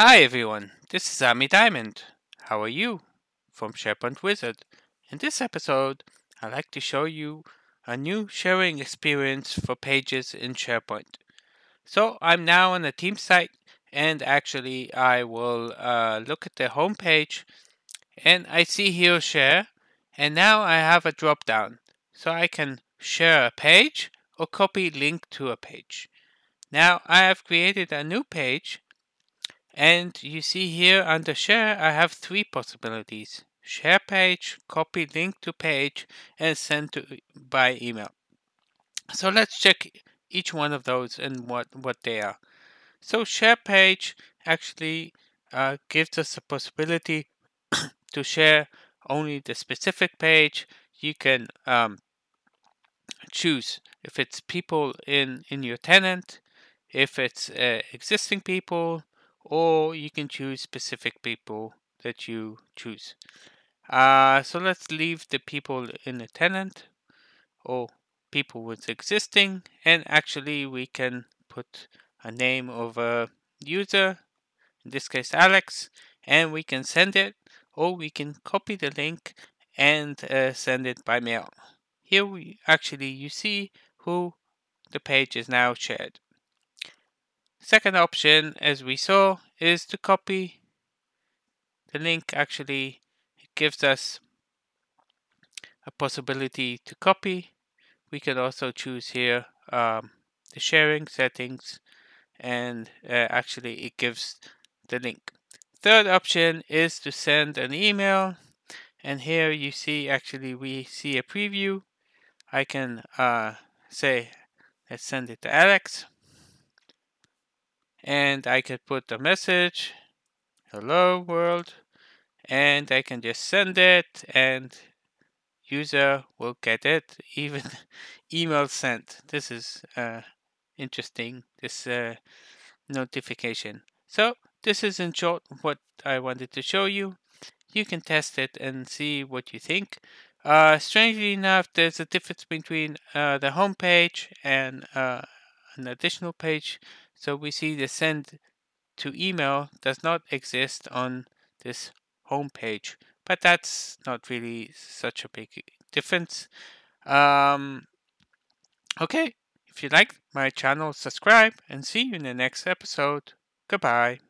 Hi everyone, this is Ami Diamond. How are you? From SharePoint Wizard. In this episode, I'd like to show you a new sharing experience for pages in SharePoint. So I'm now on the team site and actually I will uh, look at the home page and I see here share and now I have a drop down so I can share a page or copy link to a page. Now I have created a new page and you see here under share, I have three possibilities. Share page, copy link to page, and send to by email. So let's check each one of those and what, what they are. So share page actually uh, gives us a possibility to share only the specific page. You can um, choose if it's people in, in your tenant, if it's uh, existing people, or you can choose specific people that you choose. Uh, so let's leave the people in the tenant or people with existing and actually we can put a name of a user, in this case Alex, and we can send it or we can copy the link and uh, send it by mail. Here we actually you see who the page is now shared. Second option, as we saw, is to copy the link. Actually, it gives us a possibility to copy. We can also choose here um, the sharing settings and uh, actually it gives the link. Third option is to send an email and here you see actually we see a preview. I can uh, say let's send it to Alex and I could put the message hello world and I can just send it and user will get it even email sent. This is uh, interesting this uh, notification. So this is in short what I wanted to show you. You can test it and see what you think. Uh, strangely enough there's a difference between uh, the home page and uh, an additional page so we see the send to email does not exist on this home page, but that's not really such a big difference. Um, okay, if you like my channel, subscribe and see you in the next episode. Goodbye.